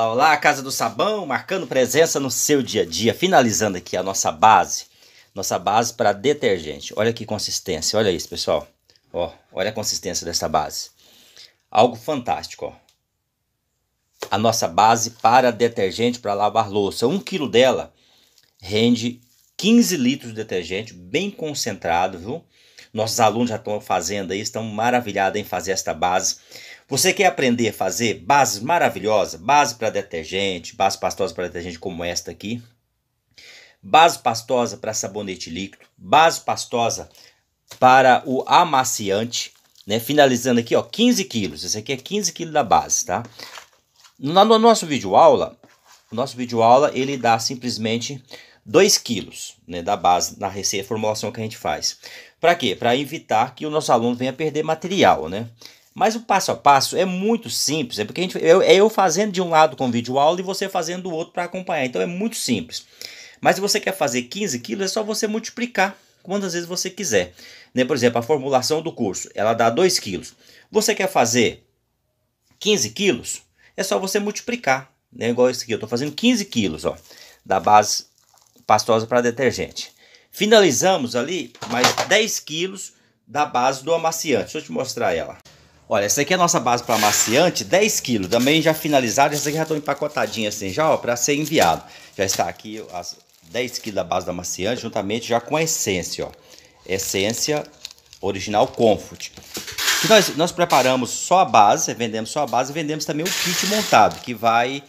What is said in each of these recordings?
Olá, olá, Casa do Sabão, marcando presença no seu dia a dia, finalizando aqui a nossa base, nossa base para detergente. Olha que consistência, olha isso, pessoal. Ó, olha a consistência dessa base. Algo fantástico, ó. A nossa base para detergente para lavar louça. Um quilo dela rende 15 litros de detergente, bem concentrado, viu? Nossos alunos já estão fazendo aí, estão maravilhados em fazer esta base. Você quer aprender a fazer bases maravilhosas? Base para detergente, base pastosa para detergente como esta aqui. Base pastosa para sabonete líquido. Base pastosa para o amaciante. Né? Finalizando aqui, ó, 15 quilos. Esse aqui é 15 quilos da base, tá? No, no nosso vídeo aula, o nosso vídeo aula, ele dá simplesmente 2 quilos né, da base na receita, formulação que a gente faz. Para quê? Para evitar que o nosso aluno venha perder material, né? Mas o passo a passo é muito simples, é porque gente, eu, é eu fazendo de um lado com vídeo aula e você fazendo do outro para acompanhar. Então é muito simples. Mas se você quer fazer 15 quilos, é só você multiplicar quantas vezes você quiser. Né? Por exemplo, a formulação do curso, ela dá 2 quilos. Você quer fazer 15 quilos? É só você multiplicar. Né? Igual esse aqui, eu estou fazendo 15 quilos ó, da base pastosa para detergente. Finalizamos ali mais 10 quilos da base do amaciante. Deixa eu te mostrar ela. Olha, essa aqui é a nossa base para amaciante, 10 quilos. Também já finalizada, essa aqui já estão empacotadinhas assim já, ó, para ser enviado. Já está aqui as 10 quilos da base do amaciante, juntamente já com a essência, ó. Essência original Comfort. Que nós, nós preparamos só a base, vendemos só a base e vendemos também o kit montado, que vai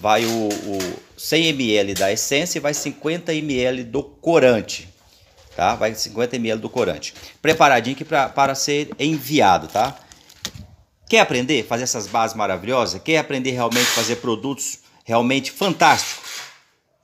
vai o, o 100 ml da essência e vai 50 ml do corante, tá? Vai 50 ml do corante. Preparadinho aqui para ser enviado, tá? Quer aprender a fazer essas bases maravilhosas? Quer aprender realmente a fazer produtos realmente fantásticos?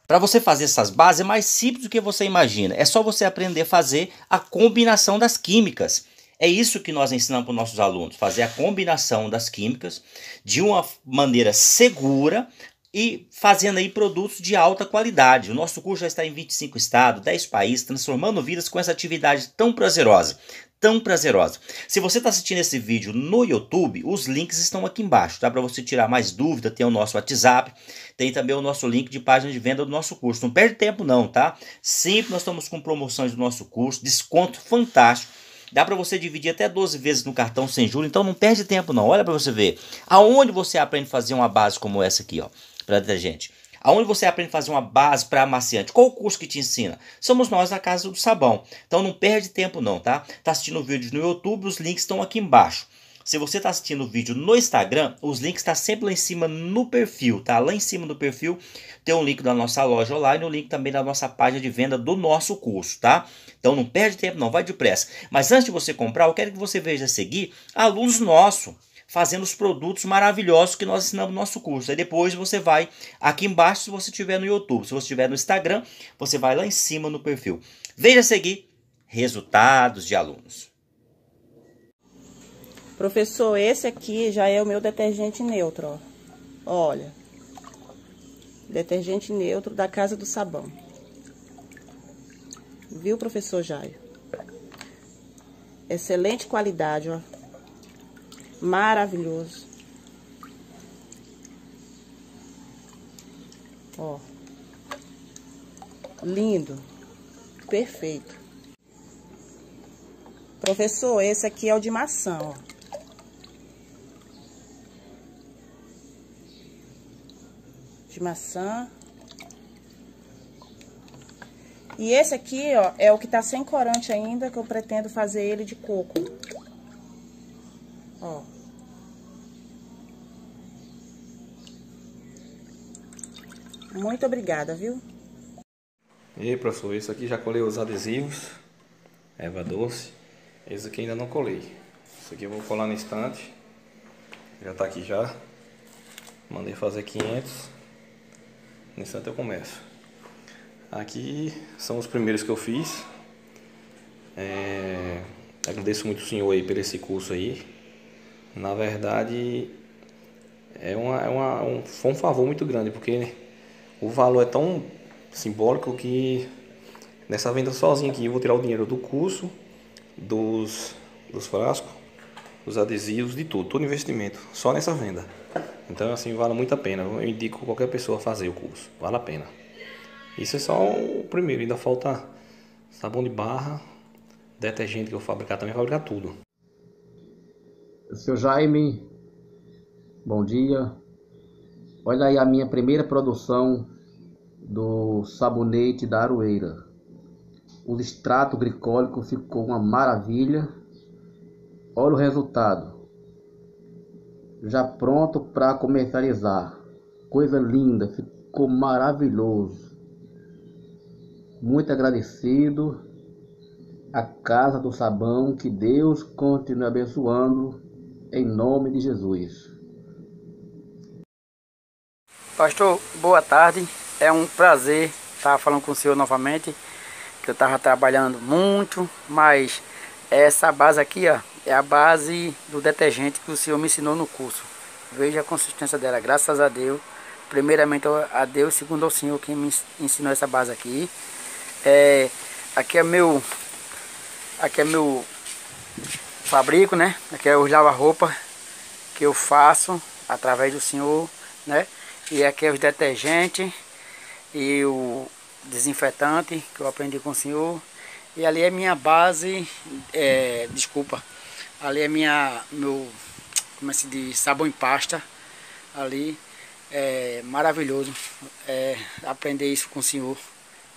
Para você fazer essas bases é mais simples do que você imagina. É só você aprender a fazer a combinação das químicas. É isso que nós ensinamos para os nossos alunos, fazer a combinação das químicas de uma maneira segura, e fazendo aí produtos de alta qualidade. O nosso curso já está em 25 estados, 10 países, transformando vidas com essa atividade tão prazerosa. Tão prazerosa. Se você está assistindo esse vídeo no YouTube, os links estão aqui embaixo, tá? Para você tirar mais dúvida, tem o nosso WhatsApp, tem também o nosso link de página de venda do nosso curso. Não perde tempo não, tá? Sempre nós estamos com promoções do nosso curso, desconto fantástico. Dá para você dividir até 12 vezes no cartão sem juros, então não perde tempo não. Olha para você ver. Aonde você aprende a fazer uma base como essa aqui, ó para detergente. Aonde você aprende a fazer uma base para amaciante? Qual o curso que te ensina? Somos nós da Casa do Sabão. Então não perde tempo não, tá? Tá assistindo o vídeo no YouTube, os links estão aqui embaixo. Se você está assistindo o vídeo no Instagram, os links estão tá sempre lá em cima no perfil, tá? Lá em cima do perfil tem um link da nossa loja online e um link também da nossa página de venda do nosso curso, tá? Então não perde tempo não, vai depressa. Mas antes de você comprar, eu quero que você veja a seguir alunos nossos fazendo os produtos maravilhosos que nós ensinamos no nosso curso. Aí depois você vai aqui embaixo se você estiver no YouTube. Se você estiver no Instagram, você vai lá em cima no perfil. Veja a seguir resultados de alunos. Professor, esse aqui já é o meu detergente neutro, ó. Olha. Detergente neutro da Casa do Sabão. Viu, professor Jair? Excelente qualidade, ó maravilhoso. Ó. Lindo. Perfeito. Professor, esse aqui é o de maçã, ó. De maçã. E esse aqui, ó, é o que tá sem corante ainda, que eu pretendo fazer ele de coco. Muito obrigada, viu? E professor, isso aqui já colei os adesivos, erva doce. Esse aqui ainda não colei. Isso aqui eu vou colar no estante. Já tá aqui já. Mandei fazer 500. No instante eu começo. Aqui são os primeiros que eu fiz. É... Agradeço muito o senhor aí por esse curso aí na verdade, é, uma, é uma, um, foi um favor muito grande, porque o valor é tão simbólico que nessa venda sozinha aqui eu vou tirar o dinheiro do curso, dos, dos frascos, os adesivos, de tudo, todo investimento, só nessa venda. Então, assim, vale muito a pena. Eu indico qualquer pessoa fazer o curso, vale a pena. Isso é só o primeiro, ainda falta sabão de barra, detergente que eu fabricar também, fabricar tudo. Seu Jaime, bom dia. Olha aí a minha primeira produção do sabonete da Aroeira. O extrato glicólico ficou uma maravilha. Olha o resultado. Já pronto para comercializar. Coisa linda, ficou maravilhoso. Muito agradecido a Casa do Sabão, que Deus continue abençoando em nome de Jesus. Pastor, boa tarde. É um prazer estar falando com o senhor novamente. Eu estava trabalhando muito, mas essa base aqui, ó, é a base do detergente que o senhor me ensinou no curso. Veja a consistência dela, graças a Deus. Primeiramente a Deus, segundo ao senhor que me ensinou essa base aqui. É, aqui é meu aqui é meu fabrico, né? Aqui é o lava-roupa que eu faço através do senhor, né? E aqui é os detergentes e o desinfetante que eu aprendi com o senhor. E ali é minha base, é, desculpa, ali é minha, meu, como é se diz, sabão em pasta, ali, é maravilhoso, é, aprender isso com o senhor.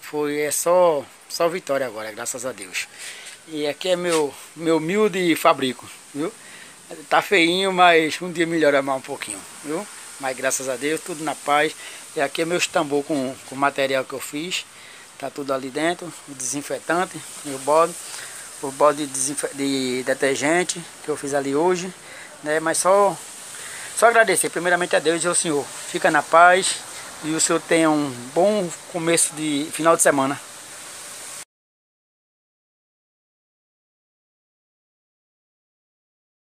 Foi, é só, só vitória agora, graças a Deus. E aqui é meu, meu humilde fabrico, viu? Tá feinho, mas um dia melhora mais um pouquinho, viu? Mas graças a Deus, tudo na paz. E aqui é meu com, com o material que eu fiz. Tá tudo ali dentro, o desinfetante, o bode, o bode de, de detergente que eu fiz ali hoje. Né? Mas só, só agradecer primeiramente a Deus e ao Senhor. Fica na paz e o Senhor tenha um bom começo de final de semana.